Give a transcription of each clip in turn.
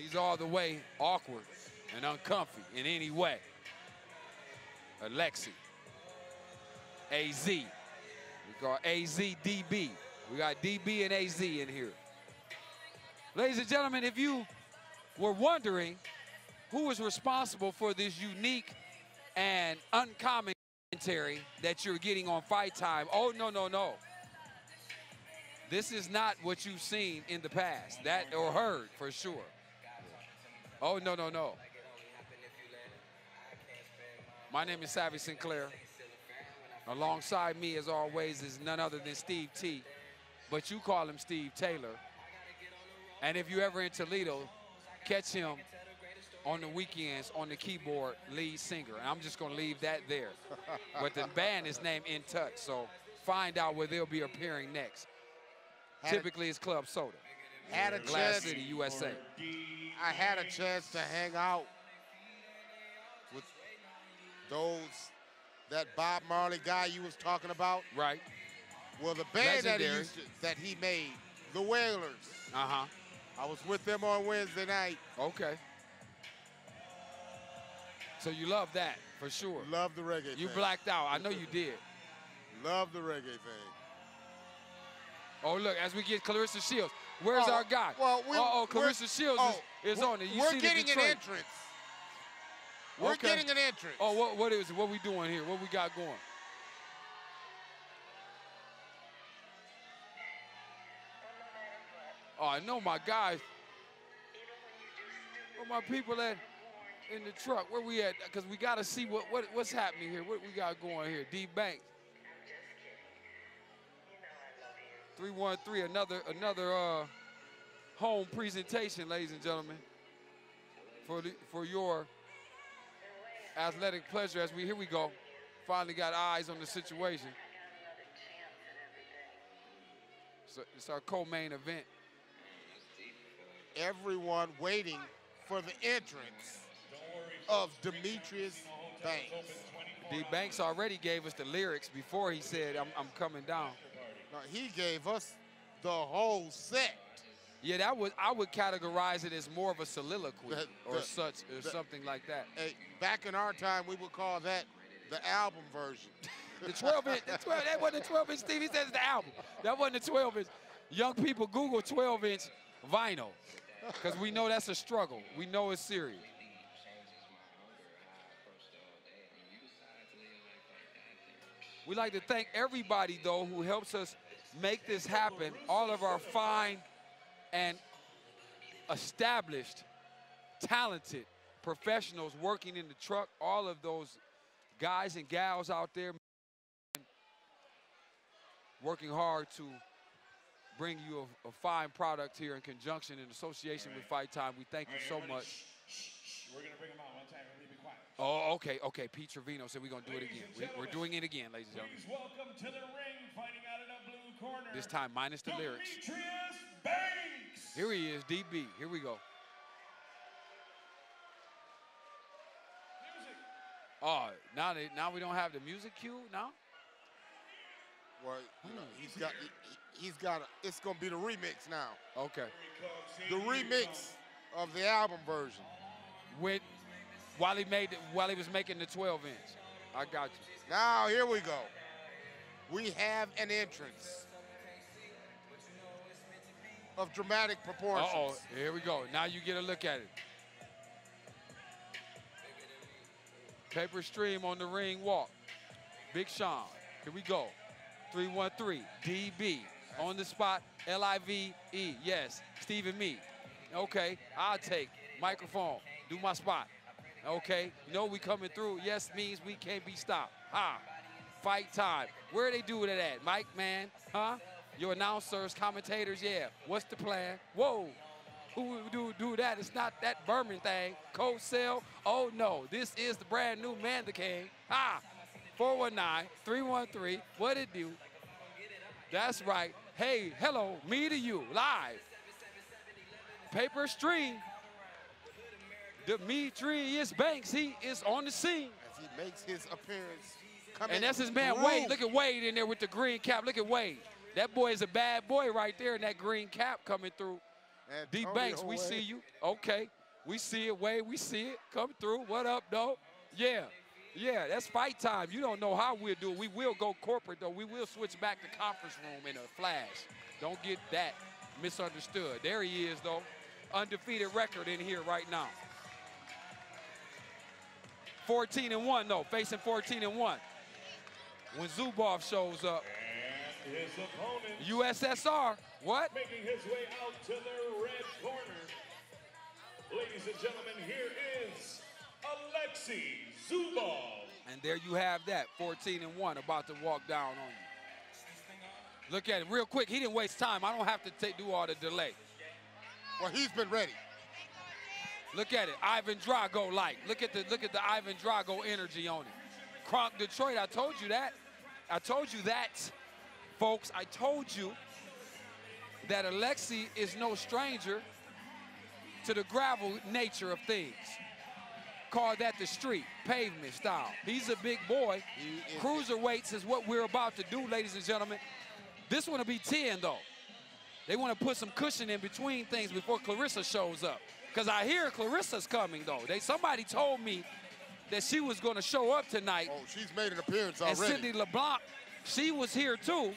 He's all the way awkward and uncomfy in any way. Alexi. AZ. We call AZDB. We got DB and AZ in here. Ladies and gentlemen, if you were wondering who was responsible for this unique and uncommon commentary that you're getting on Fight Time, oh, no, no, no. This is not what you've seen in the past, that or heard for sure. Oh, no, no, no. My name is Savvy Sinclair. Alongside me, as always, is none other than Steve T, but you call him Steve Taylor. And if you ever in Toledo, catch him on the weekends on the keyboard lead singer. And I'm just going to leave that there. but the band is named In Touch, so find out where they'll be appearing next. Had Typically, it's Club Soda. Had a Glass chance. City, USA. I had a chance to hang out with those that Bob Marley guy you was talking about. Right. Well, the band that he, used to, that he made, the Wailers. Uh-huh. I was with them on Wednesday night. Okay. So you love that for sure. Love the reggae. You thing. blacked out. I know you did. Love the reggae thing. Oh, look, as we get Claressa Shields. Where's Oh, our guy? well, we- oh, Claressa Shields oh, is, is on it. You We're see getting an entrance. We're Okay. getting an entrance. Oh, what, what is it? What we doing here? What we got going? Oh, I know my guys. Where my people at in the truck? Where we at? Because we got to see what, what what's happening here. What we got going here? D Banks. 313, another another uh, home presentation, ladies and gentlemen, for the, for your athletic pleasure. As we here we go, finally got eyes on the situation. So it's our co-main event. Everyone waiting for the entrance of Demetrius Banks. D Banks already gave us the lyrics before he said, "I'm, I'm coming down." Now, he gave us the whole set. Yeah, that would I would categorize it as more of a soliloquy The- or the- such or the- something like that. Hey, back in our time, we would call that the album version. The 12 inch, the 12, that wasn't the 12 inch. Stevie says it's the album. That wasn't the 12 inch. Young people Google 12 inch vinyl because we know that's a struggle. We know it's serious. We like to thank everybody though who helps us make this happen. All of our fine and established, talented professionals working in the truck. All of those guys and gals out there working hard to bring you a, a fine product here in conjunction in association with Fight Time. We thank you so much. We're gonna bring him out one time. Everybody be quiet. Oh, okay, okay. Pete Trevino said we're gonna do it again. We, we're doing it again, ladies and gentlemen. Please welcome to the ring, fighting out of the blue corner. This time minus the lyrics. Demetrius Banks. Here he is, DB. Here we go. Music. Oh, now they, now we don't have the music cue now. Well, you know, he's got he, he's got a, it's gonna be the remix now. Okay. The remix of the album version. With while he made while he was making the 12 inch. I got you. Now here we go. We have an entrance of dramatic proportions. Uh oh, here we go. Now you get a look at it. Paper stream on the ring walk. Big Sean. Here we go. 313 DB on the spot. L I V E. Yes. Stephen Me. Okay. I'll take microphone. Do my spot. Okay. You know we coming through. Yes means we can't be stopped. Ha. Fight time. Where they doing it at? Mike, man. Huh? Your announcers, commentators, yeah. What's the plan? Whoa. Who do, do that? It's not that Berman thing. Cold sell. Oh no. This is the brand new Man the King. Ha. 419-313. What it do? That's right. Hey, hello, me to you, live. Paper stream. Demetrius Banks, he is on the scene. As he makes his appearance. And that's his man through. Wade. Look at Wade in there with the green cap. Look at Wade. That boy is a bad boy right there in that green cap coming through. D Banks, we Wade. see you. Okay. We see it, Wade. We see it. Come through. What up, though? Yeah. Yeah, that's fight time. You don't know how we'll do it. We will go corporate, though. We will switch back to conference room in a flash. Don't get that misunderstood. There he is, though. Undefeated record in here right now. 14 and 1, though. Facing 14 and 1. When Zubov shows up, his opponent USSR. What? making his way out to the red corner. Ladies and gentlemen, here is Alexei Zubov. And there you have that, 14 and 1, about to walk down on you. Look at him real quick. He didn't waste time. I don't have to take, do all the delay. Well, he's been ready. Look at it, Ivan Drago like. Look at the look at the Ivan Drago energy on it. Kronk Detroit, I told you that. I told you that, folks. I told you that Alexi is no stranger to the gravel nature of things. Call that the street, pavement style. He's a big boy. He is- Cruiserweights is what we're about to do, ladies and gentlemen. This one will be 10 though. They want to put some cushion in between things before Claressa shows up. Because I hear Claressa's coming though. They somebody told me that she was going to show up tonight. Oh, she's made an appearance already. and already. Cindy LeBlanc, she was here too.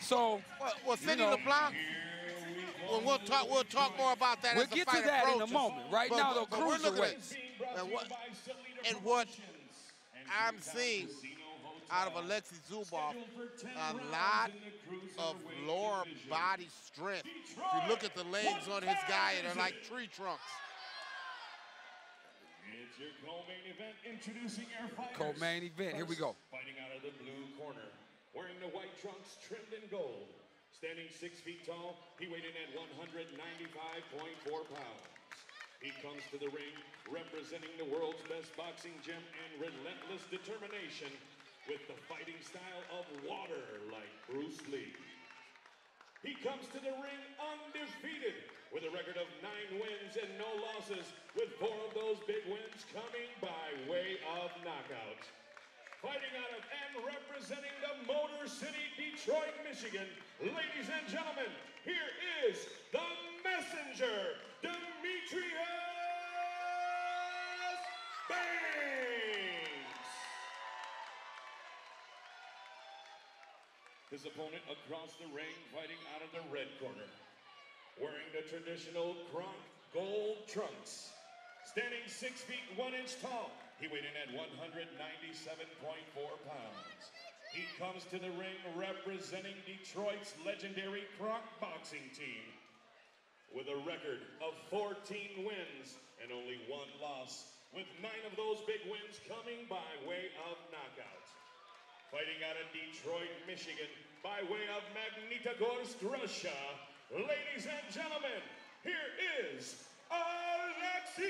So well, well, you Cindy know, LeBlanc. Well, we'll talk. We'll talk more about that. We'll as the get to fight that in a moment. Right But- now, but- though, but looking at- cruiserweights. And what- and what I'm seeing Casino out of Hotel. Alexi Zubov, Scheduled for 10 a lot of cruiserweight lower body strength. If you look at the legs on his guy, they're like tree trunks. It's your co-main event introducing your fighters. Co-main event, here we go. Fighting out of the blue corner, wearing the white trunks trimmed in gold. Standing six feet tall, he weighed in at 195.4 pounds. He comes to the ring representing the world's best boxing gym and relentless determination with the fighting style of water like Bruce Lee. He comes to the ring undefeated with a record of nine wins and no losses, with four of those big wins coming by way of knockout. Fighting out of and representing the Motor City, Detroit, Michigan, ladies and gentlemen, here is the messenger, Demetrius Banks. His opponent across the ring fighting out of the red corner. Wearing the traditional Kronk gold trunks. Standing six feet one inch tall, he weighed in at 197.4 pounds. He comes to the ring representing Detroit's legendary Kronk boxing team. With a record of 14 wins and only one loss, with nine of those big wins coming by way of knockout fighting out of Detroit, Michigan, by way of Magnitogorsk, Russia. Ladies and gentlemen, here is Alexei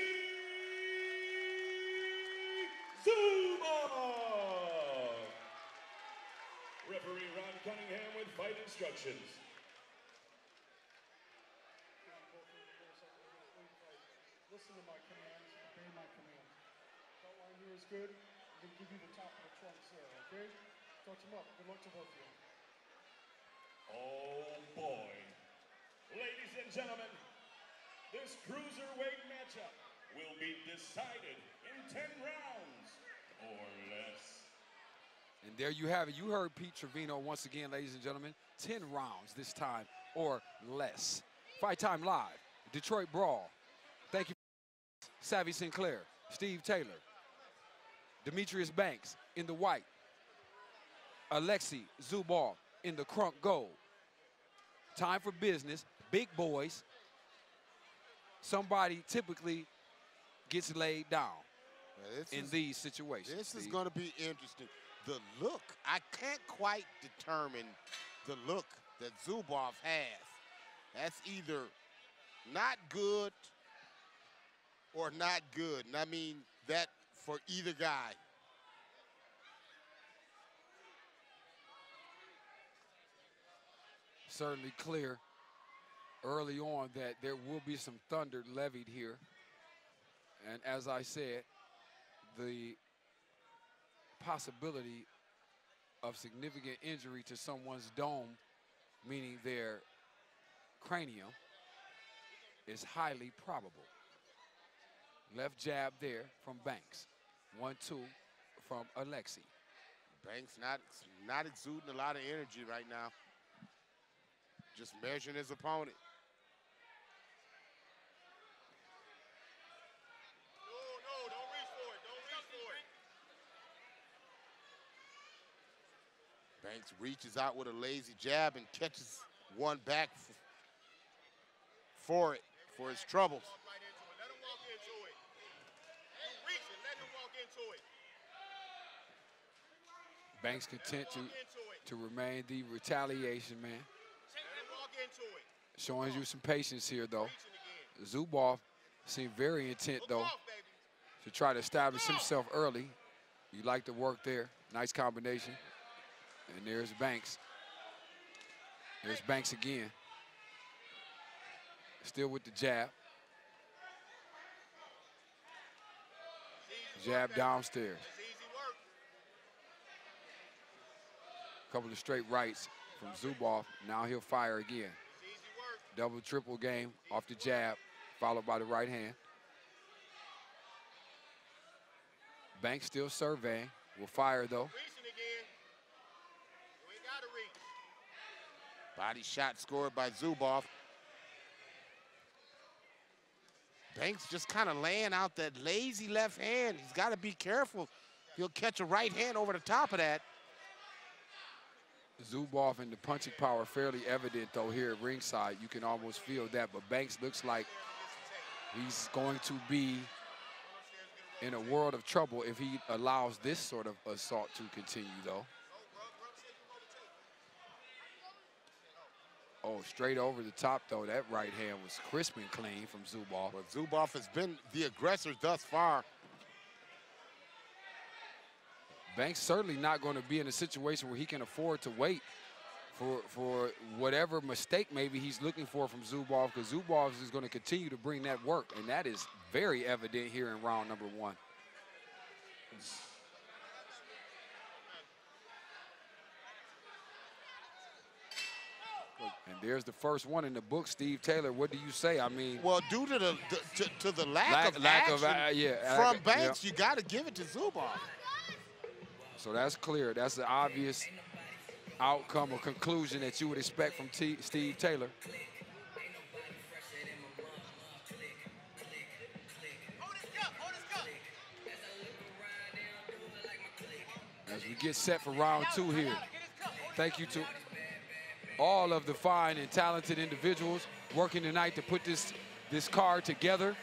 Zubov. Referee Ron Cunningham with fight instructions. Listen to my commands, obey my commands. That line here is good. I'm going to give you the top of the trunks there, okay? Touch them up. Good luck to both of you. Oh boy. Ladies and gentlemen, this cruiserweight matchup will be decided in 10 rounds or less. And there you have it. You heard Pete Trevino once again, ladies and gentlemen. 10 rounds this time or less. Fight Time Live, Detroit Brawl. Thank you, Savvy Sinclair, Steve Taylor, Demetrius Banks in the white, Alexi Zubov in the Kronk gold. Time for business. Big boys. Somebody typically gets laid down in is- these situations. This is going to be interesting. The look, I can't quite determine the look that Zubov has. That's either not good or not good. And I mean that for either guy. certainly clear early on that there will be some thunder levied here. And as I said, the possibility of significant injury to someone's dome, meaning their cranium, is highly probable. Left jab there from Banks. One, two from Alexi. Banks not not exuding a lot of energy right now. Just measuring his opponent. No, no, don't reach for it. Don't reach for it. Banks reaches out with a lazy jab and catches one back for it, for his troubles. Walk right into it. Let him walk into it. You reaching. Let him walk into it. Banks content to, to remain the retaliation man. Showing you some patience here, though. Zubov seemed very intent, though, to try to establish himself early. You like the work there. Nice combination. And there's Banks. There's Banks again. Still with the jab. Jab downstairs. It's easy work. Couple of straight rights from Zubov. Now he'll fire again. It's easy work. Double, triple game off the jab, followed by the right hand. Banks still surveying. Will fire though. Reaching again. You ain't got to reach. Body shot scored by Zubov. Banks just kind of laying out that lazy left hand. He's got to be careful. He'll catch a right hand over the top of that. Zubov and the punching power fairly evident though here at ringside. You can almost feel that, but Banks looks like he's going to be in a world of trouble if he allows this sort of assault to continue though. Oh, straight over the top though. That right hand was crisp and clean from Zubov. But Zubov has been the aggressor thus far. Banks certainly not going to be in a situation where he can afford to wait for for whatever mistake maybe he's looking for from Zubov because Zubov is going to continue to bring that work, and that is very evident here in round number one. And there's the first one in the book, Steve Taylor. What do you say? I mean, Well, due to the, to, to the lack, Lack- of lack action of, uh, yeah, from Banks, you got to give it to Zubov. So that's clear. That's the obvious outcome or conclusion that you would expect from T- Steve Taylor. As we get set for round two here. Thank you to all of the fine and talented individuals working tonight to put this, this card together.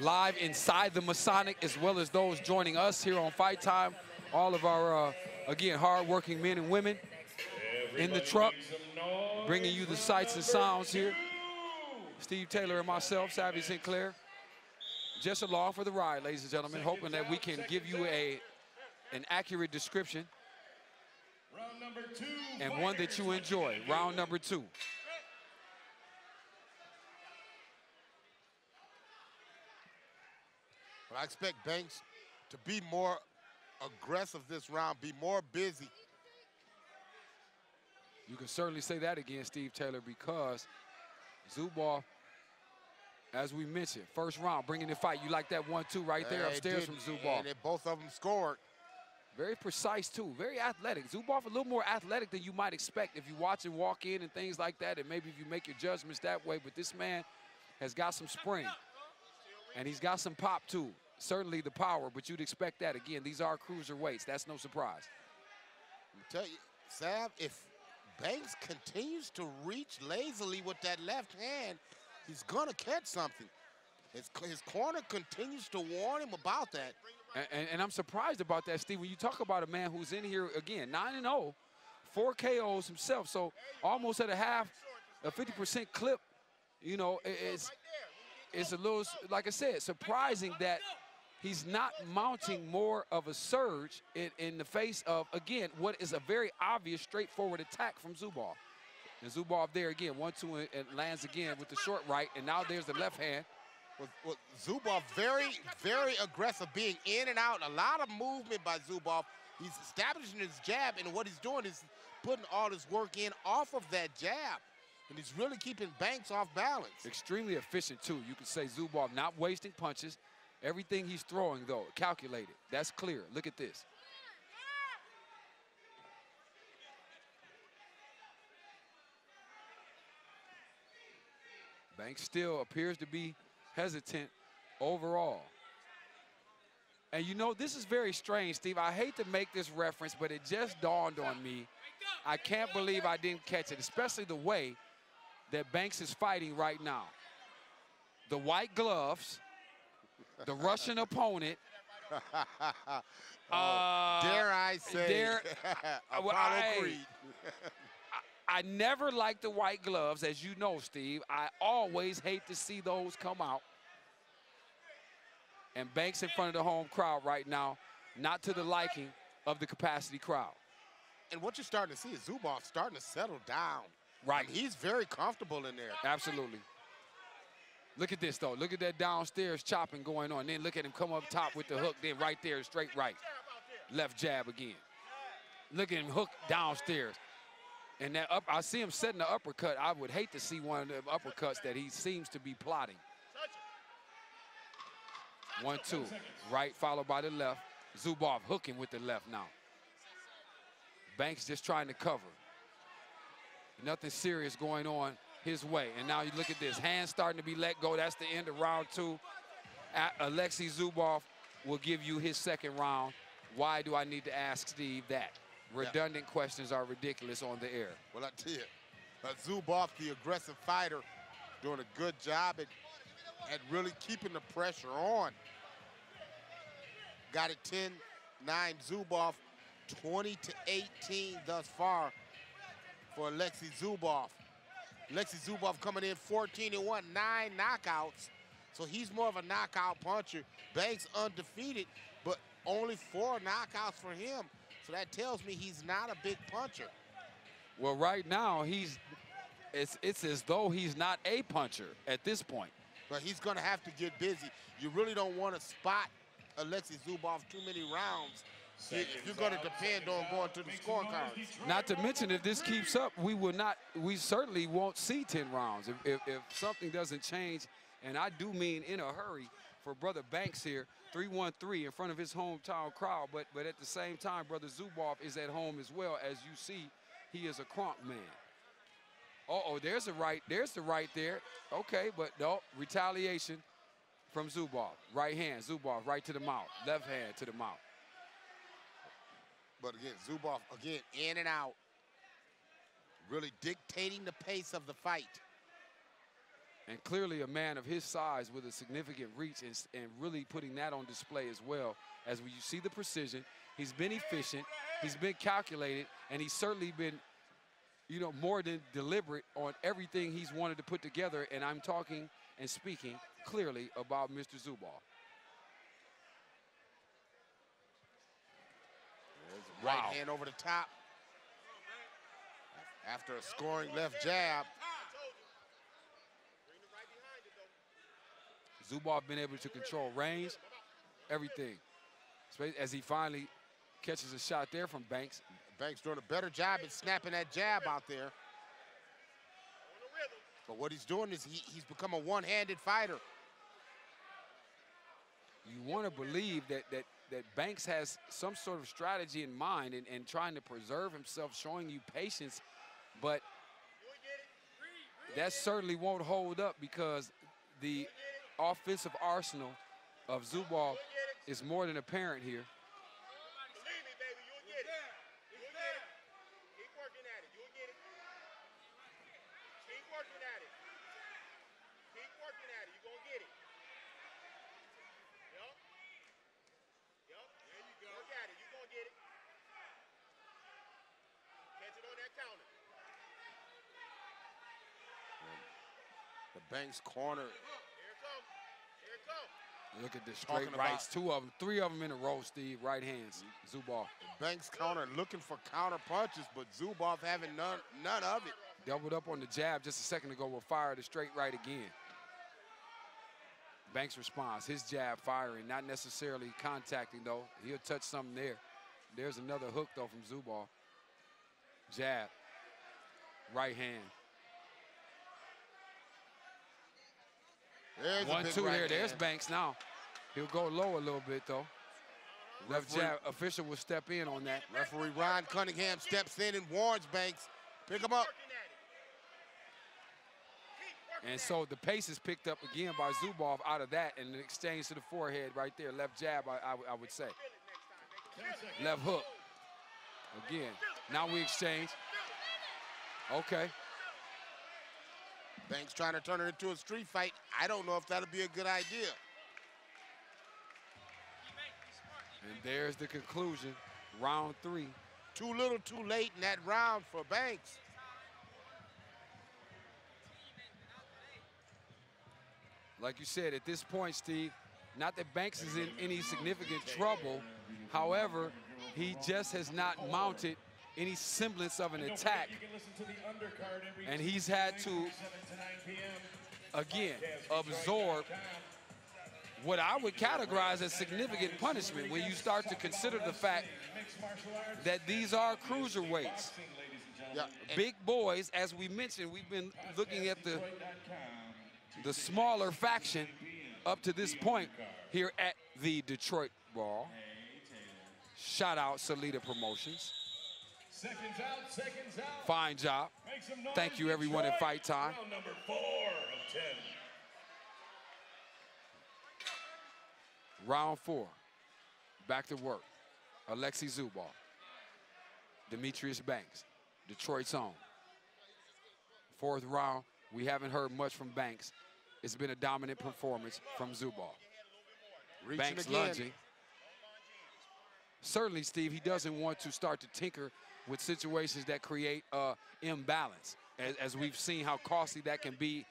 Live inside the Masonic, as well as those joining us here on Fight Time. All of our, uh, again, hardworking men and women in the truck, bringing you the sights and sounds here. Steve Taylor and myself, Savvy Sinclair, just along for the ride, ladies and gentlemen, hoping that we can give you a an accurate description Round number two. and one that you enjoy. Round number two. But I expect Banks to be more aggressive this round, be more busy. You can certainly say that again, Steve Taylor, because Zubov, as we mentioned, first round, bringing the fight. You like that one-two right there upstairs from Zubov. And it, both of them scored. Very precise too, very athletic. Zubov a little more athletic than you might expect if you watch him walk in and things like that, and maybe if you make your judgments that way. But this man has got some spring, and he's got some pop too. Certainly the power, but you'd expect that again. These are cruiser weights. That's no surprise. I tell you, Sav, if Banks continues to reach lazily with that left hand, he's gonna catch something. His, his corner continues to warn him about that. And, and, and I'm surprised about that, Steve. When you talk about a man who's in here again, 9 and 0, four KOs himself, so almost at a half, a 50% clip. You know, it's it's a little, like I said, surprising that he's not mounting more of a surge in, in the face of again what is a very obvious, straightforward attack from Zubov. And Zubov there again, one two, and, and lands again with the short right, and now there's the left hand. With, with Zubov very, very aggressive, being in and out. A lot of movement by Zubov. He's establishing his jab, and what he's doing is putting all his work in off of that jab. and he's really keeping Banks off balance. Extremely efficient, too. You could say Zubov not wasting punches. Everything he's throwing, though, calculated. That's clear. Look at this. Banks still appears to be hesitant overall. And you know, this is very strange, Steve. I hate to make this reference, but it just dawned on me. I can't believe I didn't catch it, especially the way that Banks is fighting right now. The white gloves, the Russian opponent. Oh, uh, dare I say, dare- Apollo I- Creed. I never like the white gloves, as you know, Steve. I always hate to see those come out. And Banks in front of the home crowd right now, not to the liking of the capacity crowd. And what you're starting to see is Zubov starting to settle down. Right. And he's very comfortable in there. Absolutely. Look at this, though. Look at that downstairs chopping going on. Then look at him come up top with the hook. Then right there, straight right. Left jab again. Look at him hook downstairs. And that up, I see him setting the uppercut. I would hate to see one of the uppercuts that he seems to be plotting. One, two. Right followed by the left. Zubov hooking with the left now. Banks just trying to cover. Nothing serious going on his way. And now you look at this. Hands starting to be let go. That's the end of round two. Alexei Zubov will give you his second round. Why do I need to ask Steve that? Redundant questions are ridiculous on the air. Well, I tell you, uh, Zubov, the aggressive fighter, doing a good job at, at really keeping the pressure on. Got it 10-9 Zubov, 20 to 18 thus far for Alexei Zubov. Alexei Zubov coming in 14 and 1, nine knockouts. So he's more of a knockout puncher. Banks undefeated, but only four knockouts for him. So that tells me he's not a big puncher. Well, right now, he's it's, it's as though he's not a puncher at this point. but he's going to have to get busy. You really don't want to spot Alexei Zubov too many rounds if you're going to depend on going to the scorecards. Not to mention, if this keeps up, we will not, we certainly won't see 10 rounds. If, if, if something doesn't change, and I do mean in a hurry for Brother Banks here, 3-1-3 in front of his hometown crowd, but, but at the same time, Brother Zubov is at home as well. As you see, he is a Kronk man. Uh-oh, there's a right, there's the right there. Okay, but no, retaliation from Zubov. Right hand, Zubov, right to the mouth. Left hand to the mouth. But again, Zubov, again, in and out, really dictating the pace of the fight. and clearly a man of his size with a significant reach and, and really putting that on display as well. As you see the precision he's been efficient he's been calculated and he's certainly been you know more than deliberate on everything he's wanted to put together. And i'm talking and speaking clearly about mr zubov There's a right Wow. hand over the top. After a scoring left jab. zubov been able to control range everything as he finally catches a shot there from banks Banks doing a better job at snapping that jab out there. But what he's doing is he, he's become a one-handed fighter. You want to believe that that that Banks has some sort of strategy in mind and, and trying to preserve himself, showing you patience, but that certainly won't hold up because the offensive arsenal of Zubov is more than apparent here. Believe me, baby, you'll get it. You'll get it. Keep working at it. You'll get it. Keep working at it. Keep working at it. You're going to get it. Yup. Yup. There you go. Work at it. You're going to get it. Catch it on that counter. The corner. Here it comes. Here it comes. Look at this straight about- rights, two of them, three of them in a row, Steve, right hands, Zubov. Banks counter looking for counter punches, but Zubov having none none of it. Doubled up on the jab just a second ago, will fire the straight right again. Banks responds, his jab firing, not necessarily contacting though. He'll touch something there. There's another hook though from Zubov. Jab, right hand. There's One, two right there. There's. Banks now. He'll go low a little bit, though. Left jab. Official will step in on that. Referee Ron Cunningham steps in and warns Banks. Pick him up. Working at it. Keep working And so the pace is picked up again by Zubov out of that and an exchange to the forehead right there. Left jab, I, I, I would say. it. Feel it next time, nigga. Feel it. Left hook. Again. Now we exchange. Okay. Banks trying to turn it into a street fight. I don't know if that'll be a good idea. And there's the conclusion. Round three. Too little, too late in that round for Banks. Like you said, at this point, Steve, not that Banks is in any significant trouble. However, he just has not mounted any semblance of an And don't forget, attack. you can listen to the undercard every And he's had to, from 7 to 9 p.m. again, absorb what I would categorize as significant punishment when you start to consider the fact Mixed martial arts. that these are cruiserweights. Boxing, Yeah. Big boys, as we mentioned, we've been looking at the, the smaller faction up to this point here at the Detroit Brawl. Shout out Salita Promotions. Seconds out, seconds out. Fine job. Make some noise, Thank you, everyone, in Detroit. Fight Time. Round number four of 10. Round four. Back to work. Alexei Zubov. Demetrius Banks. Detroit's own. Fourth round. We haven't heard much from Banks. It's been a dominant performance from Zubov. Reaching Banks again. lunging. Certainly, Steve, he doesn't want to start to tinker with situations that create uh, imbalance, as, as we've seen how costly that can be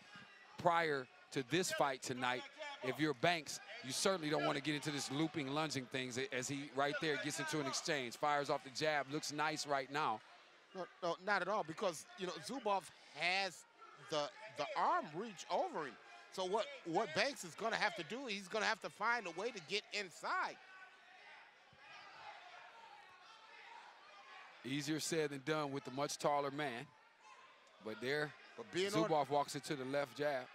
prior to this fight tonight. If you're Banks, you certainly don't want to get into this looping, lunging things as he right there gets into an exchange, fires off the jab, looks nice right now. No, no, not at all. Because you know Zubov has the the arm reach over him. So what what Banks is going to have to do? He's going to have to find a way to get inside. Easier said than done with the much taller man. But there, But being on Zubov walks into the left jab.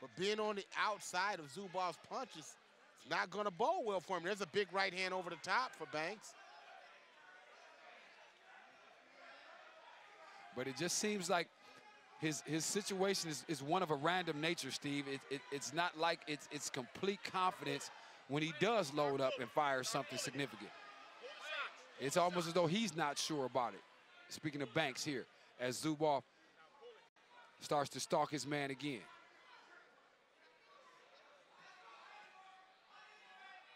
but being on the outside of Zubov's punches, it's not going to bowl well for him. There's a big right hand over the top for Banks. but it just seems like his his situation is, is one of a random nature, Steve. It, it, it's not like it's it's complete confidence when he does load up and fire something significant. It's almost as though he's not sure about it. Speaking of Banks here, as Zubov starts to stalk his man again.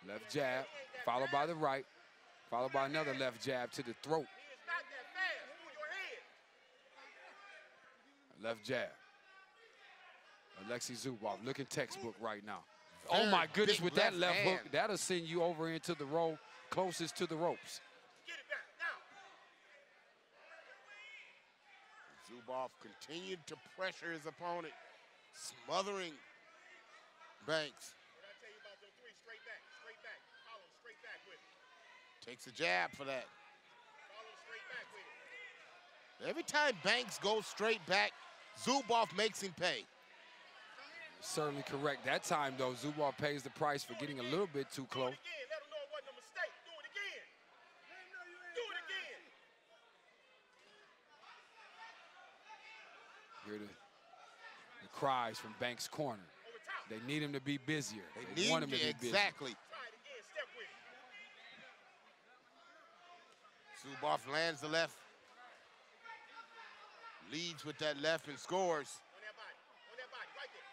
Left jab, followed by the right, followed by another left jab to the throat. He is not that fast. Move your head. Left jab. Alexei Zubov looking textbook right now. Oh my goodness, with that left left hook, that'll send you over into the row closest to the ropes. Get it back now. Zubov continued to pressure his opponent, smothering Banks. What I tell you about those three? Straight back, straight back. Follow straight back with it. Takes a jab for that. Follow straight back with it. Every time Banks goes straight back, Zubov makes him pay. Certainly correct. That time, though, Zubov pays the price for getting a little bit too Do close. it again. Let him know it wasn't a mistake. Do it again. Do it again. Hear the, the cries from Banks' corner. They need him to be busier. They They, need want him to be exactly. Try it again. Step with it. Zubov lands the left, leads with that left and scores. On that body. On that body. Right there.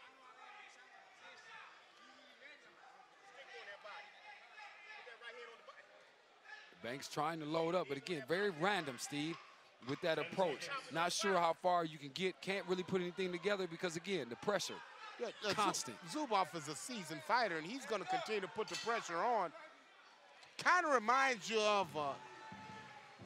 Stick on that body. Put that right hand on the body. Banks trying to load up, but again, very random, Steve, with that approach. Not sure how far you can get. Can't really put anything together because, again, the pressure. Yeah, Constant. Zubov is a seasoned fighter, and he's going to continue to put the pressure on. Kind of reminds you of uh,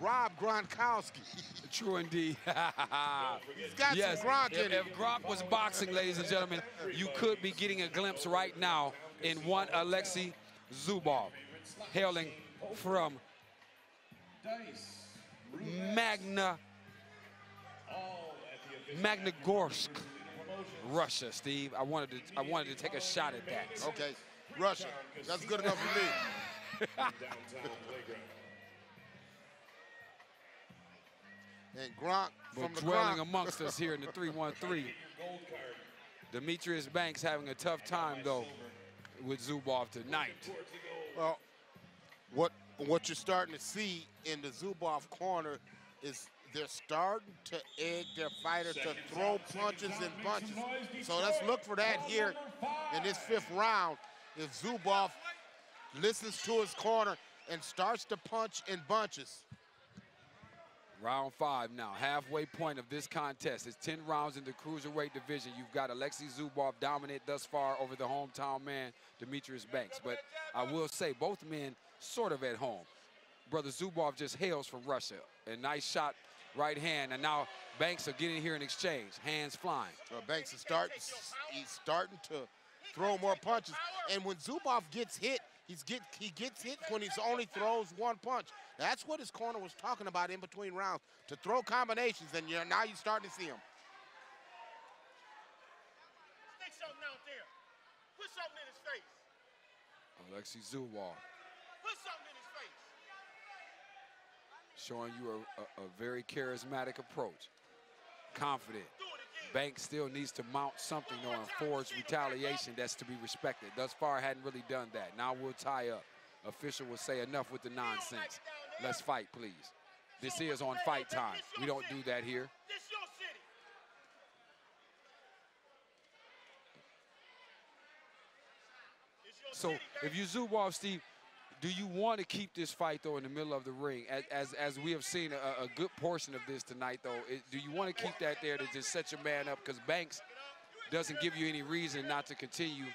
Rob Gronkowski. True indeed. He's got yes, some Gronk if, if Gronk was boxing, ladies and gentlemen, you could be getting a glimpse right now in one Alexei Zubov, hailing from Dice. Magna All at the official Magnagorsk, Russia, Steve. I wanted to I wanted to take a shot at that. Okay, Russia. That's good enough for me. And Gronk from But the dwelling Gronk. amongst us here in the 313. Demetrius Banks having a tough time though with Zubov tonight. Well, what what you're starting to see in the Zubov corner is they're starting to egg their fighter to throw punches and bunches. So let's look for that here in this fifth round. If Zubov listens to his corner and starts to punch in bunches. Round five now, halfway point of this contest. It's 10 rounds in the cruiserweight division. You've got Alexei Zubov dominant thus far over the hometown man, Demetrius Banks. But I will say both men sort of at home. Brother Zubov just hails from Russia. A nice shot, right hand, and now Banks are getting here in exchange. Hands flying. Uh, Banks is starting, he's starting to throw more punches. And when Zubov gets hit, he's get, he gets hit when he only throws one punch. That's what his corner was talking about in between rounds, to throw combinations, and you're, now you're starting to see him. Stick something out there. Put something in his face. Alexei Zubov Put something in his face. showing you a, a, a very charismatic approach. Confident. Banks still needs to mount something though and forge retaliation that's to be respected. Thus far, hadn't really done that. Now we'll tie up. Official will say enough with the nonsense. Let's fight, please. This is on fight time. We don't do that here. So if you Zubov, Steve, do you want to keep this fight though in the middle of the ring? As as, as we have seen a, a good portion of this tonight though, it, do you want to keep that there to just set your man up? Because Banks doesn't give you any reason not to continue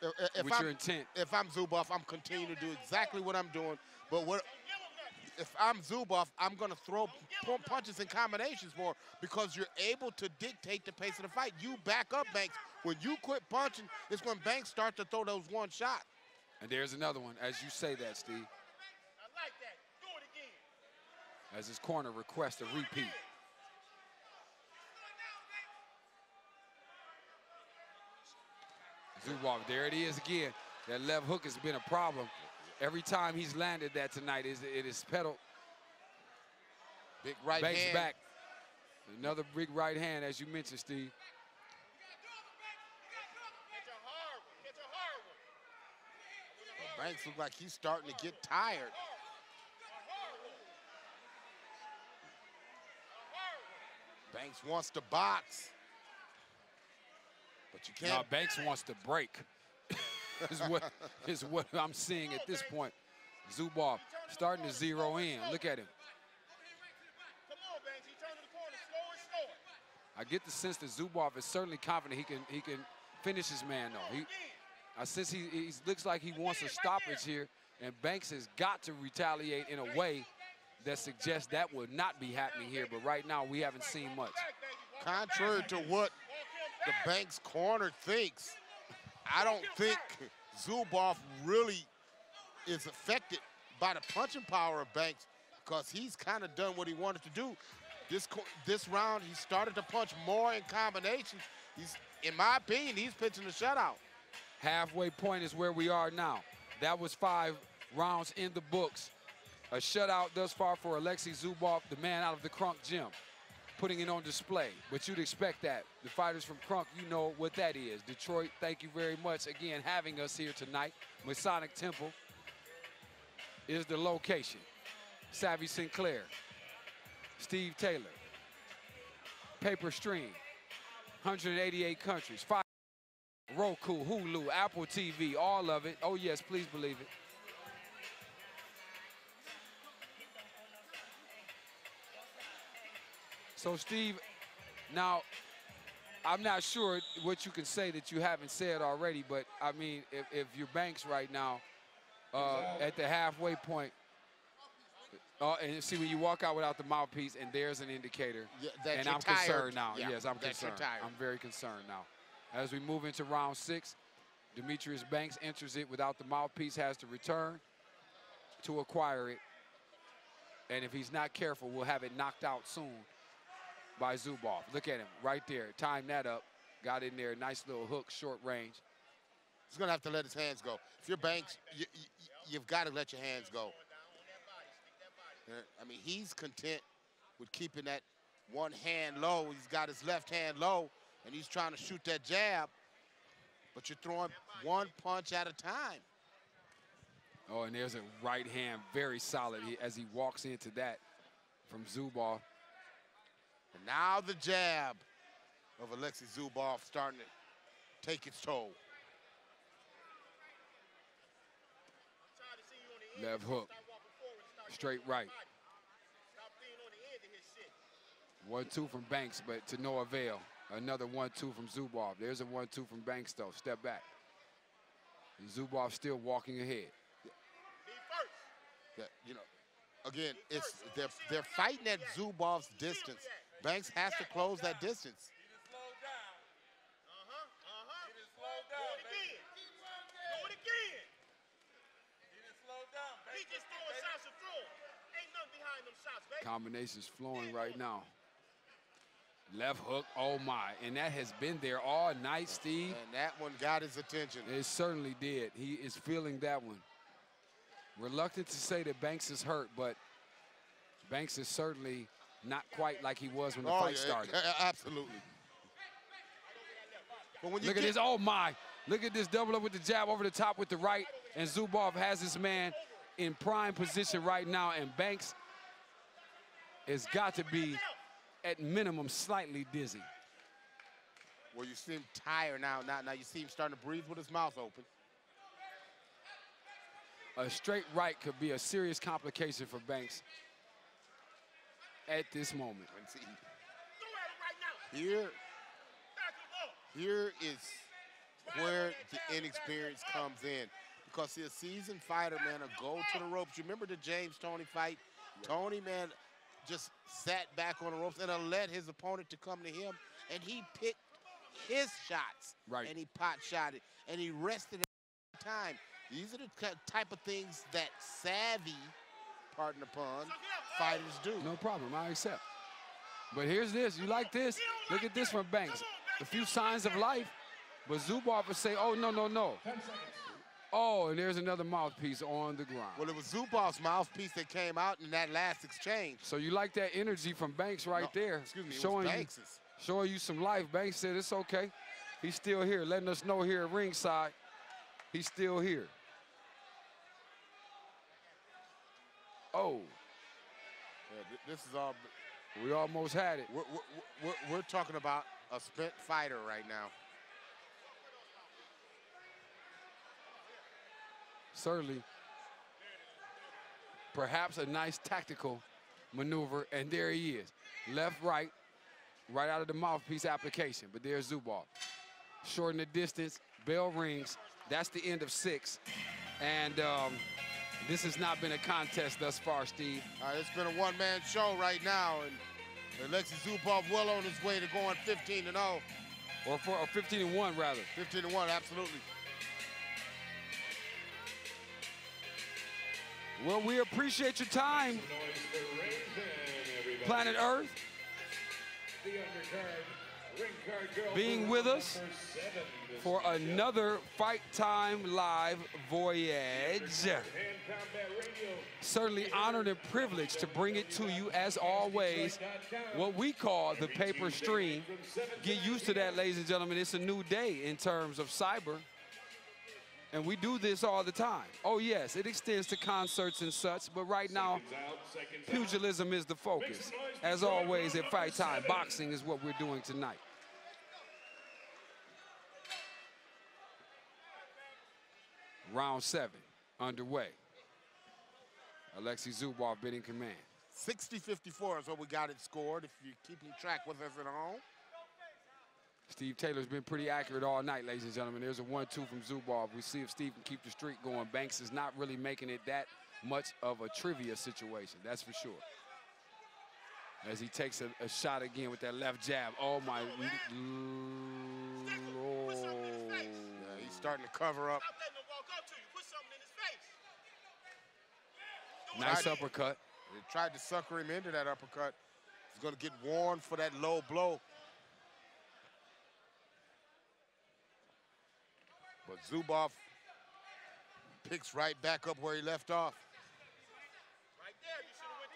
If, with I'm, your intent. if I'm Zubov, I'm continuing to do exactly what I'm doing. But what if I'm Zubov, I'm going to throw punches and combinations more because you're able to dictate the pace of the fight. You back up Banks. When you quit punching, it's when Banks start to throw those one shot. And there's another one, as you say that, Steve, I like that. Do it again. as his corner requests a repeat. Zubov, there it is again. That left hook has been a problem. Every time he's landed that tonight, is it is pedal Big right Banks hand. back. Another big right hand, as you mentioned, Steve. Catch a hard one. Catch a hard one. Banks look like he's starting to get tired. A hard one. A hard one. Banks wants to box. But you can't. No, Banks wants to break. is what is what I'm seeing at this point. Zubov starting to zero in. Look at him. Come on, Banks. He turned to the corner slow and slow. I get the sense that Zubov is certainly confident he can he can finish his man though. He, I sense he, he looks like he wants a stoppage here, and Banks has got to retaliate in a way that suggests that would not be happening here. But right now we haven't seen much. Contrary to what the Banks corner thinks, I don't think Zubov really is affected by the punching power of Banks because he's kind of done what he wanted to do. This this round, he started to punch more in combinations. He's, in my opinion, he's pitching a shutout. Halfway point is where we are now. That was five rounds in the books. A shutout thus far for Alexei Zubov, the man out of the Kronk gym, putting it on display. But you'd expect that. The fighters from Kronk, you know what that is. Detroit, thank you very much again having us here tonight. Masonic Temple is the location. Savvy Sinclair, Steve Taylor, Paper Stream, 188 countries, five. Roku, Hulu, Apple TV, all of it. Oh, yes, please believe it. So, Steve, now, I'm not sure what you can say that you haven't said already, but I mean, if, if your bank's right now uh, at the halfway point, uh, and see when you walk out without the mouthpiece, and there's an indicator. Yeah, and I'm tired. concerned now. Yeah, yes, I'm concerned. I'm very concerned now. As we move into round six, Demetrius Banks enters it without the mouthpiece, has to return to acquire it. And if he's not careful, we'll have it knocked out soon by Zubov. Look at him right there. Time that up. Got in there. Nice little hook, short range. He's gonna have to let his hands go. If you're Banks, you, you, you've got to let your hands go. I mean, he's content with keeping that one hand low. He's got his left hand low, and he's trying to shoot that jab. But you're throwing one punch at a time. Oh, and there's a right hand, very solid he, as he walks into that from Zubov. And now the jab of Alexei Zubov starting to take its toll. Left hook. Straight right. One two from Banks, but to no avail. Another one two from Zubov. There's a one two from Banks though. Step back. And Zubov still walking ahead. That, you know, again, it's they're they're fighting at Zubov's distance. Banks has to close that distance. Combinations flowing right now. Left hook, oh my. And that has been there all night, Steve. And that one got his attention. It certainly did. He is feeling that one. Reluctant to say that Banks is hurt, but Banks is certainly not quite like he was when the oh, fight yeah, started. Absolutely. But when you Look at this, oh my. Look at this double up with the jab over the top with the right. And Zubov has his man in prime position right now. And Banks has got to be, at minimum, slightly dizzy. Well, you see him tired now. Now, now you see him starting to breathe with his mouth open. A straight right could be a serious complication for Banks at this moment. And see, here, here is where the inexperience comes in. Because see, a seasoned fighter, man, a go to the ropes. You remember the James Toney fight? Toney, man, just sat back on the ropes and let his opponent to come to him, and he picked his shots. Right. And he pot shot it, and he rested at time. These are the type of things that savvy, pardon the pun, fighters do. No problem, I accept. But here's this, you like this? Look at this from Banks. A few signs of life, but Zubov would say, oh, no, no, no. Oh, and there's another mouthpiece on the ground. Well, it was Zubov's mouthpiece that came out in that last exchange. So you like that energy from Banks right No, there. Excuse me, showing you, showing you some life. Banks said it's okay. He's still here, letting us know here at ringside. He's still here. Oh, Yeah, this is all. we almost had it. We're, we're, we're, we're talking about a spent fighter right now. Certainly perhaps a nice tactical maneuver, and there he is. Left, right, right out of the mouthpiece application, but there's Zubov. Shorten the distance, bell rings. That's the end of six. And um, this has not been a contest thus far, Steve. Right, it's been a one-man show right now, and Alexei Zubov well on his way to going 15 to 0. Or, for, or 15 and 1, rather. 15 to 1, absolutely. Well, we appreciate your time, Noise for Ring 10, everybody. Planet Earth. Being with us for another Fight Time Live voyage. Certainly honored and privileged to bring it to you as always. What we call the paper stream. Get used to that, ladies and gentlemen. It's a new day in terms of cyber. And we do this all the time. Oh, yes, it extends to concerts and such, but right now, Seconds out, seconds out. pugilism is the focus. As always, at Fight Time, boxing is what we're doing tonight. Round seven underway. Alexei Zubov been in command. 60-54 is what we got it scored, if you're keeping track with us at home. Steve Taylor's been pretty accurate all night, ladies and gentlemen. There's a one-two from Zubov. We see if Steve can keep the streak going. Banks is not really making it that much of a trivia situation, that's for sure. As he takes a, a shot again with that left jab. Oh, my lord. Yeah, he's starting to cover up. Stop letting him walk up to you. Put something in his face. Nice Tried- uppercut. They tried to sucker him into that uppercut. He's going to get warned for that low blow. But Zubov picks right back up where he left off. Right there, you should have went.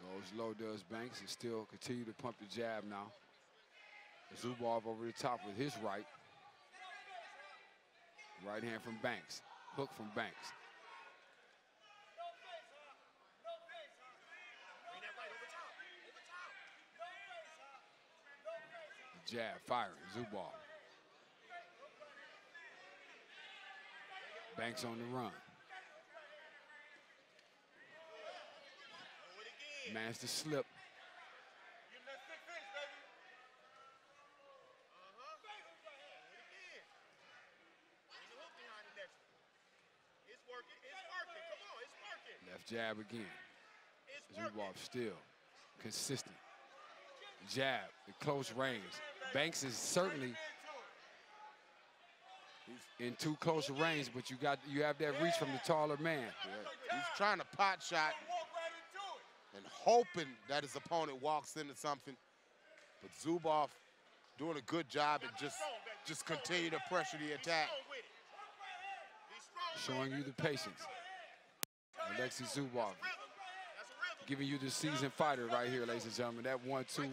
Goes low, does Banks, and still continue to pump the jab now. Zubov over the top with his right. Right hand from Banks. Hook from Banks. Bring that right over top. Over top. Jab, firing, Zubov. Banks on the run. Managed to slip. Left jab again. Zubov still consistent. Jab at close range. Banks is certainly in too close a range, but you got you have that reach from the taller man. Yeah, He's trying to pot shot Walk right into it. and hoping that his opponent walks into something. But Zubov doing a good job and just just continue to pressure the attack. Strong with it. He's strong Showing you the patience. Alexei Zubov it. Rhythm. That's a rhythm. Giving you the seasoned fighter right here, ladies and gentlemen. That one-two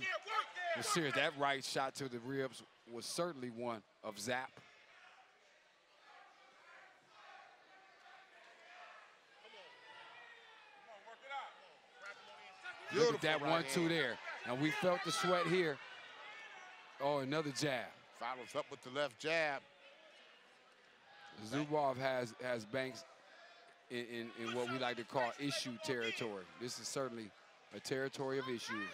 was serious. That right shot to the ribs was certainly one of Zap. Come on, work it out. Wrap him on the inside. Look at that one-two there. And we felt the sweat here. Oh, another jab. Follows up with the left jab. Zubov has has Banks in, in, in what we like to call issue territory. This is certainly a territory of issues.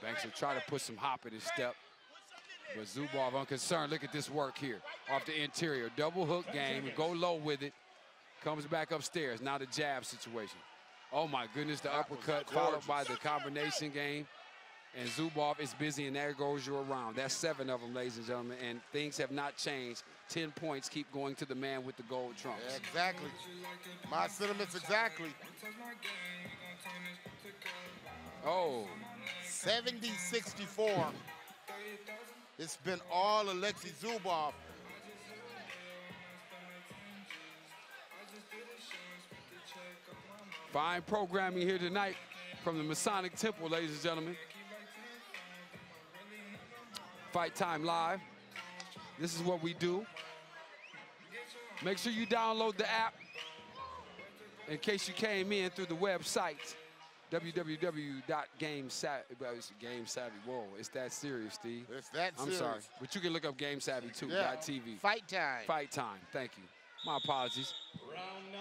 Banks will try to put some hop in his step, but Zubov unconcerned. Look at this work here off the interior. Double hook game, go low with it. Comes back upstairs. Now the jab situation. Oh my goodness, the uppercut followed by the combination game. And Zubov is busy, and there goes your round. That's seven of them, ladies and gentlemen, and things have not changed. Ten points keep going to the man with the gold trunks. Exactly. My sentiments exactly. Oh, 70-64. It's been all Alexei Zubov. fine programming here tonight from the Masonic Temple, ladies and gentlemen. Fight Time Live. This is what we do. Make sure you download the app in case you came in through the website www.gamesavvy. Game Savvy. Whoa, it's that serious, Steve. It's that serious. I'm serious. sorry, but you can look up Game Savvy too. Yeah. .tv. Fight time. Fight time. Thank you. My apologies.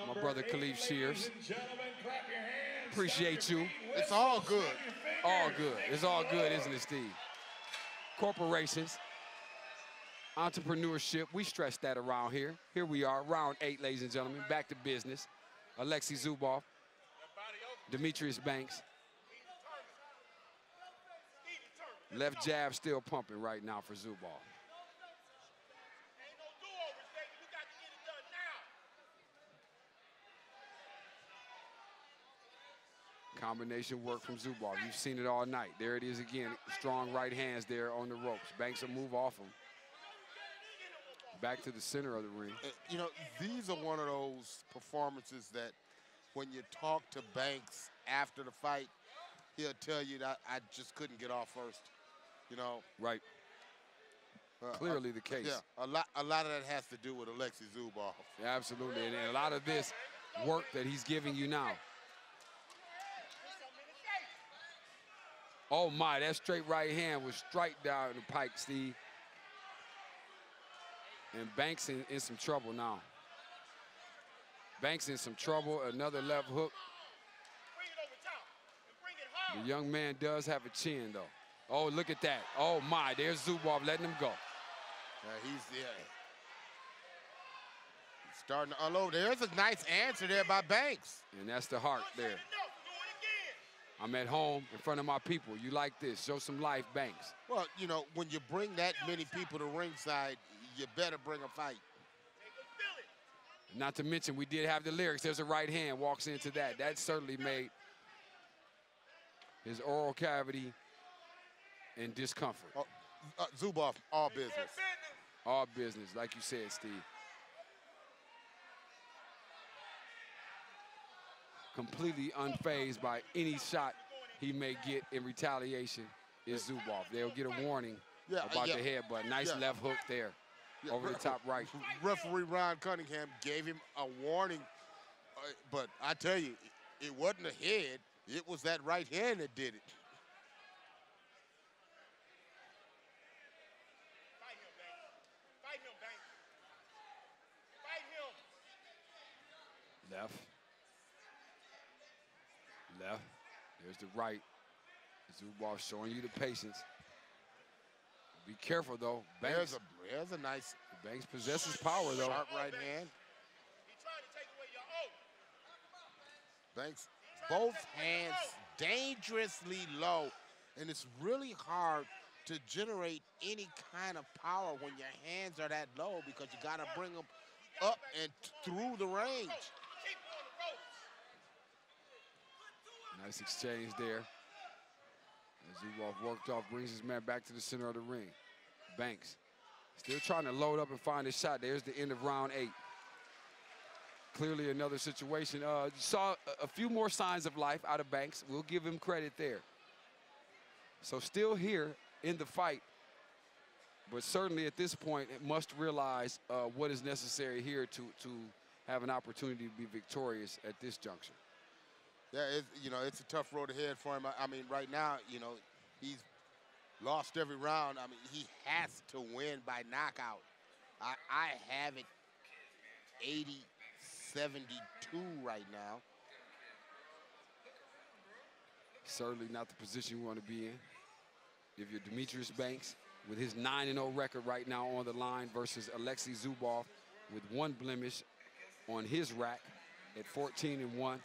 My brother eight, Khalif Shears. ladies and gentlemen, clap your hands. Appreciate you. It's all good. All good. It's all good, isn't it, Steve? Corporations, entrepreneurship, we stress that around here. Here we are, round eight, ladies and gentlemen. Back to business. Alexei Zubov, Demetrius Banks. Left jab still pumping right now for Zubov. Ain't no do-overs, baby. We got to get it done now. Combination work from Zubov. You've seen it all night. There it is again. Strong right hands there on the ropes. Banks will move off him. Back to the center of the ring. Uh, You know, these are one of those performances that when you talk to Banks after the fight, he'll tell you that I just couldn't get off first. You know, Right. uh, Clearly uh, the case. Yeah, a lot, a lot of that has to do with Alexei Zubov. Yeah, absolutely. And, and a lot of this work that he's giving you now. Oh my, that straight right hand was strike down the pike, Steve. And Banks in, in some trouble now. Banks in some trouble. Another left hook. Bring it over top and bring it hard. The young man does have a chin though. Oh, look at that. Oh my, there's Zubov letting him go. Uh, he's yeah. He's starting to unload. There's a nice answer there by Banks. And that's the heart there. Enough. Do it again. I'm at home in front of my people. You like this. Show some life, Banks. Well, you know, when you bring that many people to ringside, you better bring a fight. Make them feel it. Not to mention, we did have the lyrics. There's a right hand walks into that. That certainly made his oral cavity in discomfort. Oh, uh, Zubov, all business. All business, like you said, Steve. Completely unfazed by any shot he may get in retaliation is Zubov. They'll get a warning Yeah, about yeah. the headbutt. Nice Yeah. left hook there Yeah, over the top right. Referee Ron Cunningham gave him a warning, uh, but I tell you, it- it wasn't a head. It was that right hand that did it. Fight him, Banks. Fight him, Banks. Fight him. Left. Left. There's the right. Zubov showing you the patience. Be careful though. There's Banks, a there's a nice Banks possesses power though. sharp right hand. He trying to take away your oath. Banks, both hands dangerously low, and it's really hard to generate any kind of power when your hands are that low because you got to bring them up and through the range. Keep on the ropes. Nice exchange there. As Zubov worked off, brings his man back to the center of the ring. Banks still trying to load up and find his shot. There's the end of round eight. Clearly another situation. Uh, saw a, few more signs of life out of Banks. We'll give him credit there. So still here in the fight, but certainly at this point, it must realize uh, what is necessary here to to have an opportunity to be victorious at this juncture. Yeah, it's, you know, it's a tough road ahead for him. I, I mean, right now, you know, he's lost every round. I mean, he has to win by knockout. I, I have it 80 72 right now. certainly not the position you want to be in. If you're Demetrius Banks with his 9-0 record right now on the line versus Alexei Zubov with one blemish on his rack at 14 and 1.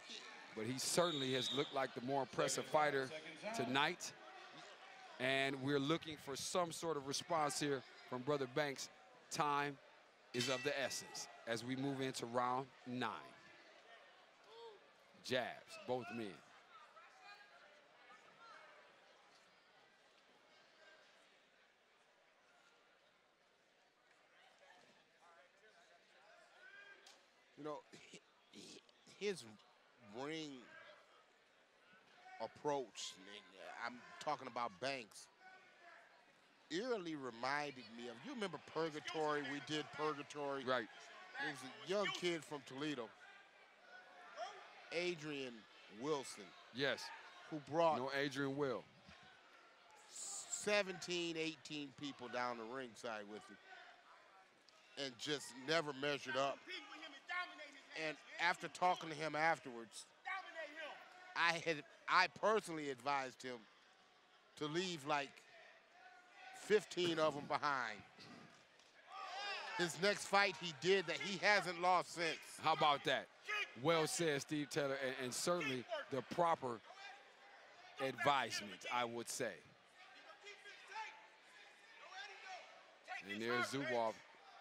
But he certainly has looked like the more impressive fighter tonight. And we're looking for some sort of response here from Brother Banks. Time is of the essence as we move into round nine. Jabs, both men. You know, hi- hi- his ring approach, and uh, I'm talking about Banks, eerily reminded me of, you remember Purgatory? We did Purgatory. Right. There was a young kid from Toledo, Adrian Wilson, Yes. who brought No Adrian Will. 17, 18 people down the ringside with him and just never measured up. And after talking to him afterwards, I had I personally advised him to leave like 15 of them behind. His next fight he did that he hasn't lost since. How about that? Well said, Steve Taylor, and, and certainly the proper advisement, I would say. And there's Zubov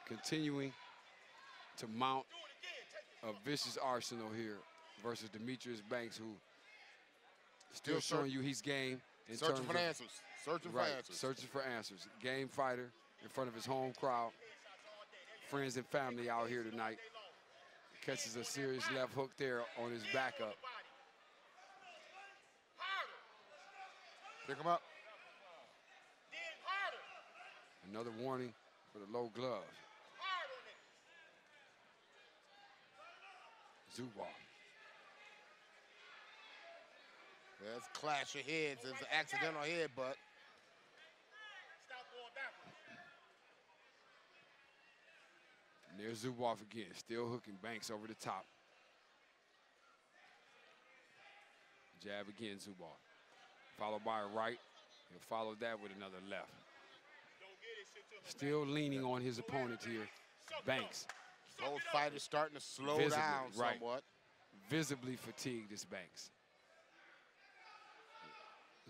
continuing to mount a vicious arsenal here versus Demetrius Banks, who still Still showing you he's game in Searching for of answers. Searching right, for answers. searching for answers. Game fighter in front of his home crowd, friends and family out here tonight. Catches a serious left hook there on his backup. Pick him up. Another warning for the low glove. Hard on it. Zubov. There's a clash of heads. There's an accidental headbutt. Stop going backwards. And there's Zubov again, still hooking Banks over the top. Jab again, Zubov. Followed by a right. He'll follow that with another left. Don't get it shit to him. Still leaning on his opponent here, Banks. Both fighters starting to slow Visibly, down right. somewhat. Visibly fatigued is Banks.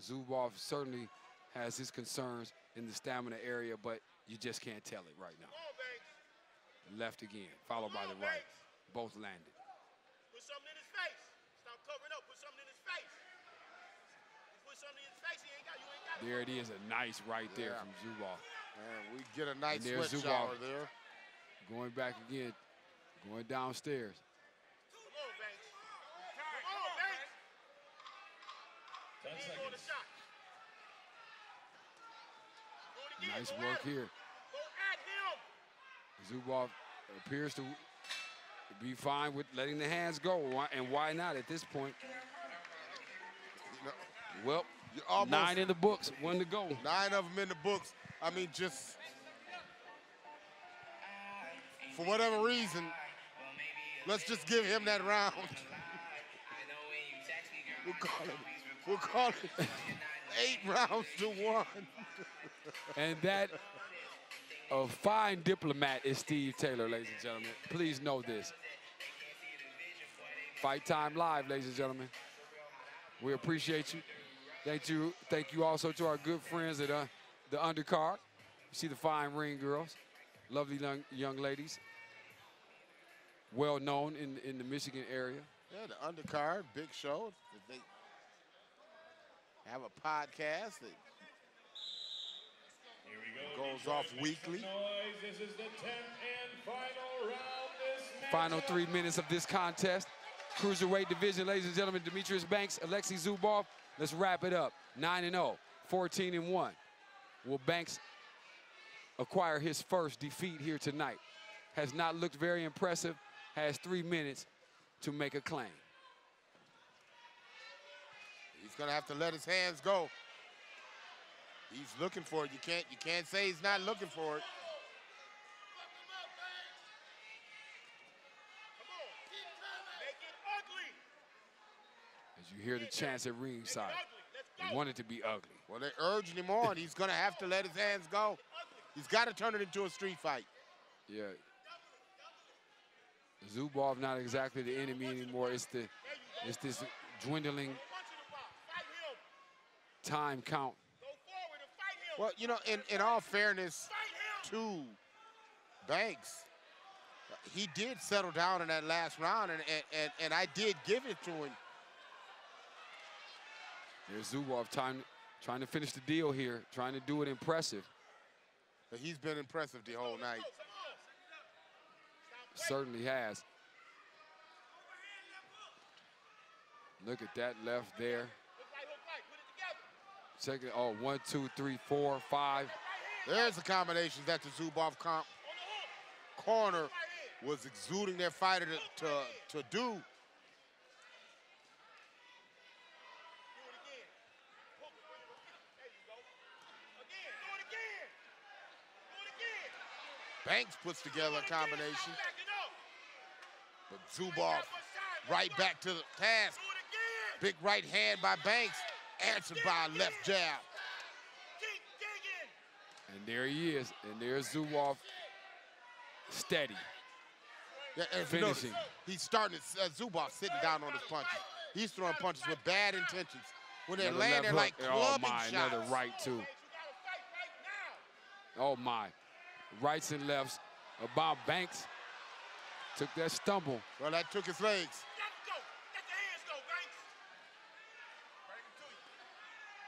Zubov certainly has his concerns in the stamina area, but you just can't tell it right now. On, Left again, followed by the right. both landed. Put something in his face. Stop covering up. Put something in his face. Put something in his face. He ain't got. You ain't got. There it is, a nice right there from Zubov. And we get a nice there's sweat Zubov. shower there. Going back again, going downstairs. Come on, Banks. Come on, Banks. Ten He ain't going to seconds. shot. Do it again. Nice work here. Go. Zubov appears to be fine with letting the hands go. And why not at this point? Well, almost nine in the books, one to go. Nine of them in the books. I mean, just for whatever reason, let's just give him that round. we'll call it. We'll call it eight rounds to one. And that a fine diplomat is Steve Taylor, ladies and gentlemen. Please know this. Fight Time Live, ladies and gentlemen. We appreciate you. Thank you. Thank you also to our good friends at uh, the undercard. You see the fine ring girls, lovely young, young ladies, well known in, in the Michigan area. Yeah, the undercard, big show. If They have a podcast that Here we go. Goes Detroit, off weekly. This is the 10th and final round. This Final three minutes of this contest. Cruiserweight division, ladies and gentlemen, Demetrius Banks, Alexei Zubov. Let's wrap it up. 9 and 0, 14 and 1. Will Banks acquire his first defeat here tonight? Has not looked very impressive, has three minutes to make a claim. he's gonna have to let his hands go. He's looking for it. You can't you can't say he's not looking for it. Come on. Make it ugly. As you hear the chants at ringside, he Let's they go. want it to be ugly. Well, they're urging him on. He's gonna have to let his hands go. He's got to turn it into a street fight. Yeah. Zubov not exactly the enemy anymore. It's the it's this dwindling Punch in the box. Fight him. time count. Go forward and fight him. Well, you know, in, in all fairness to Banks, he did settle down in that last round, and, and, and, and I did give it to him. There's Zubov time, trying to finish the deal here, trying to do it impressive. But he's been impressive the whole night. Certainly has. Look at that left there. Hook right, hook right. Put it. Second, oh, one, two, three, four, five. Right. There's the combinations that the Zubov comp On the hook. corner was exuding their fighter to, to, to do. Do it again. Hook before you repeat. There you go. Again. Do it again. Do it again. Banks puts together a Do it again. combination, Stop backing up. but You ain't Zubov got much time. right back to the task. Do it again. Big right hand by Banks, answered by a left jab. And there he is. And there's Zubov steady. Yeah, and if you notice, Finishing. he's starting to, uh, Zubov sitting down on his punches. He's throwing punches with bad intentions. When they're Another laying there like hook. clubbing Oh, my, shots. another right, too. Gotta fight right now. Oh, my. Rights and lefts. About Banks. Took that stumble. Well, that took his legs. Let go. Let the hands go, Banks. Bring him to you.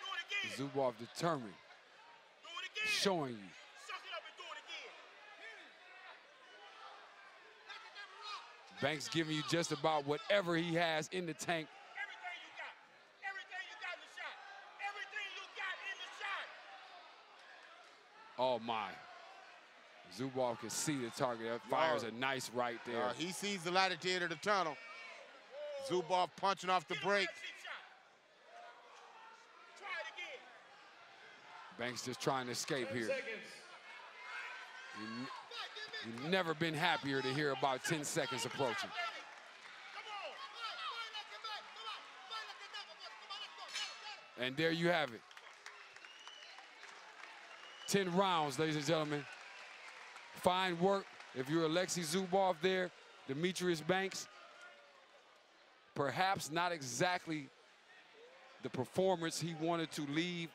Do it again. Zubov determined, Do it again. showing you. Suck it up and do it again. Banks giving you just about whatever he has in the tank. Everything you got. Everything you got in the shot. Everything you got in the shot. Oh my. Zubov can see the target. That fires a nice right there. Uh, he sees the light at the end of the tunnel. Zubov punching off the Get break. fancy shot. Try it again. Banks just trying to escape here. You- You've never been happier to hear about 10 seconds approaching. And there you have it. 10 rounds, ladies and gentlemen. Fine work. If you're Alexei Zubov there, Demetrius Banks, perhaps not exactly the performance he wanted to leave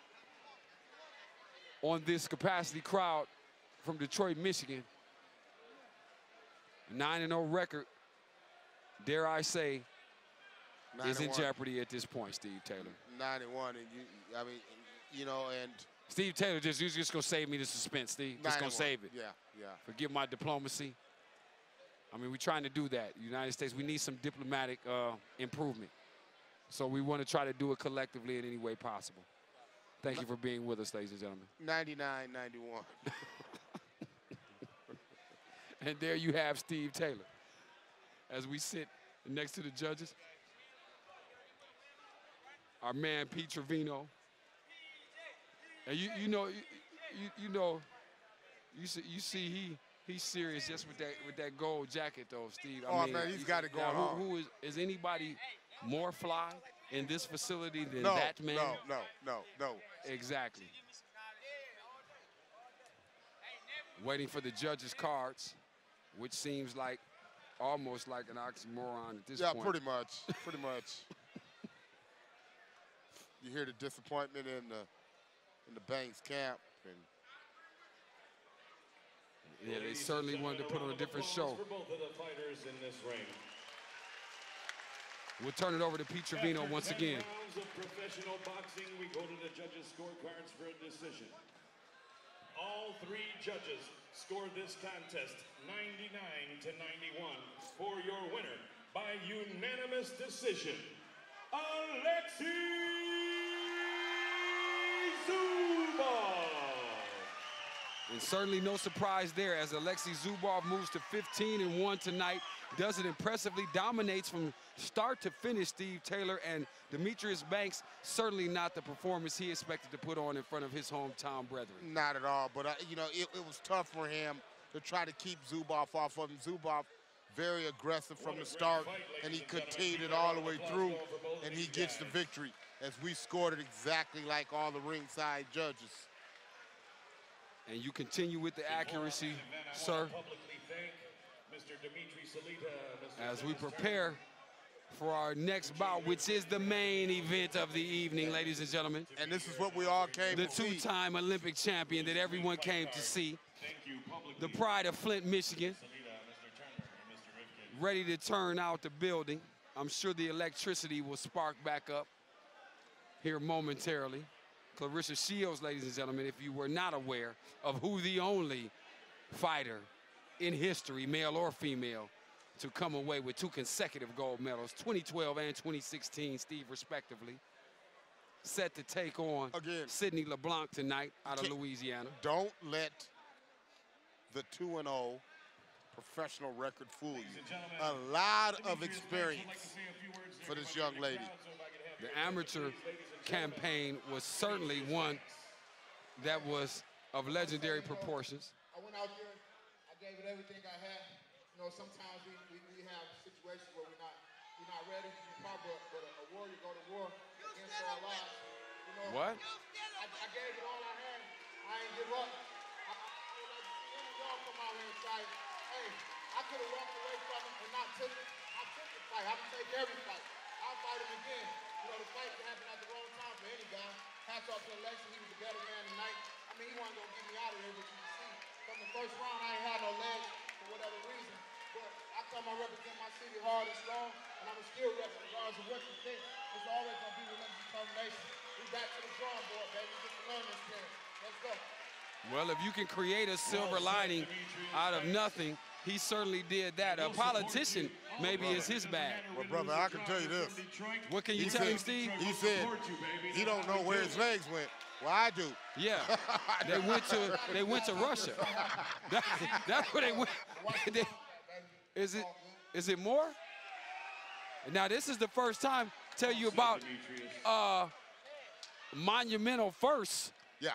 on this capacity crowd from Detroit, Michigan. 9 0 record dare I say, is in jeopardy at this point, Steve Taylor. 91, and you, I mean, you know, and Steve Taylor just, you're just to save me the suspense, Steve. Just gonna save it. Yeah, yeah. Forgive my diplomacy. I mean, we're trying to do that. United States, we need some diplomatic uh, improvement. So we want to try to do it collectively in any way possible. Thank you for being with us, ladies and gentlemen. 99, 91. And there you have Steve Taylor. As we sit next to the judges, our man Pete Trevino. And you, you know, you, you, you know, you see, you see he he's serious just with that with that gold jacket though, Steve. I Oh, mean, man, he's got it now, going who- on. who is is anybody more fly in this facility than No, that man? no, no, no, no. Exactly. Waiting for the judges' cards, which seems like almost like an oxymoron at this Yeah, point. pretty much, pretty much. You hear the disappointment in the in the Banks camp, and Yeah, they certainly wanted to put on a different show. For both of the fighters in this ring. We'll turn it over to Pete Trevino After once again. rounds of professional boxing, we go to the judges' scorecards for a decision. All three judges scored this contest 99 to 91 for your winner by unanimous decision, Alexei Zubov. And certainly no surprise there as Alexei Zubov moves to 15 and 1 tonight. Does it impressively, dominates from start to finish Steve Taylor and Demetrius Banks. Certainly not the performance he expected to put on in front of his hometown brethren. not at all. But uh, you know, it, it was tough for him to try to keep Zubov off of him. Zubov very aggressive from the start, and he continued it all the way through, and he gets the victory as we scored it exactly like all the ringside judges. And you continue with the accuracy, sir, Mr. Dimitri Salita, Mr. as we prepare for our next bout, which is the main event of the evening, ladies and gentlemen. And this is what we all came The to see. two-time Olympic champion that everyone came to see. Thank you publicly. The pride of Flint, Michigan, Salita, Mr. Turner, and Mr. Rifkin. ready to turn out the building. I'm sure the electricity will spark back up here momentarily. Claressa Shields, ladies and gentlemen, if you were not aware of who the only fighter in history, male or female, to come away with two consecutive gold medals, 2012 and 2016, Steve, respectively, set to take on Again. Sydney LeBlanc tonight out of Louisiana. Don't let the 2 and 0 professional record fool you. A lot of Demetrius Banks would like experience. to say a few words for this young lady. Crowd, so if I could have The amateur attention, please, ladies and gentlemen. campaign was certainly one that was of legendary proportions. I went out there, I gave it everything I had. You know, sometimes we, we, we have situations where we're not we're not ready. We're probably, but, a, a warrior go to war against our lives. You know, What? I, I gave it all I had. I ain't give up. I, I, I would like to see any of y'all come out here and try. Hey, I could have walked away from it and not took it. I took the fight. I'm gonna take every fight. I'll fight him again. You know, the fight at the wrong time for any guy. Hats off to. He was a better man tonight. I mean, he wasn't gonna get me out of here, but you can see from the first round, I ain't had no legs for whatever reason. But I come represent my city hard and strong, and I'm rep regardless of what you think. It's always gonna be relentless determination. We back to the drawing board, baby. To learn this thing. Let's go. Well, if you can create a silver lining out of nothing, he certainly did that. A politician maybe is his bag. Well, brother, I can tell you this. What can you He tell him, Steve? He said he don't know where his legs went. Well, I do. Yeah, they went to they went to Russia. That- that's where they went. They- Is it is it more? Now this is the first time. Tell you about uh, monumental first. Yeah.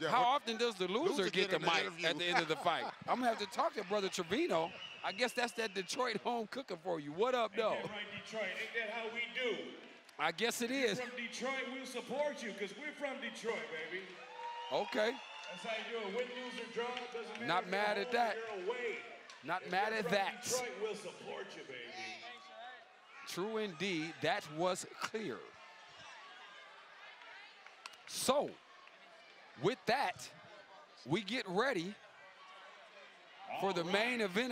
Yeah. How what- often does the loser, Loser get get the in the mic interview. at the end of the fight? I'm gonna have to talk to brother Trevino. I guess that's that Detroit home cooking for you. What up, though? Ain't that right, Detroit? Ain't that how we do? I guess it is. From Detroit, we'll support you because we're from Detroit, baby. Okay, That's how you do it. Win, lose, or draw, doesn't matter. Not if mad you're at that. You're away. not If mad you're at from that. Detroit, we'll support you, baby. True indeed, that was clear. So, with that, we get ready for the main event.